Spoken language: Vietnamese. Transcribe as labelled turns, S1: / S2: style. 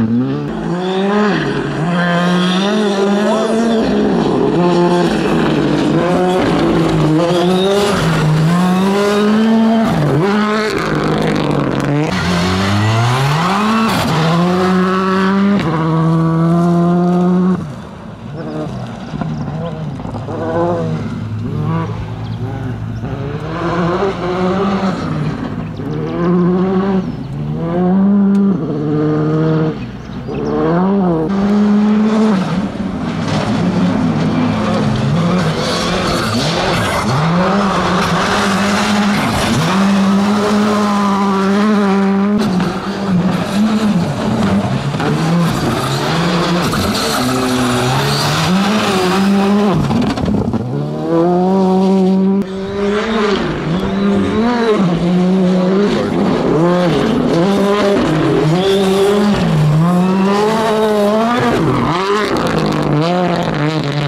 S1: Mm-hmm.
S2: Oh,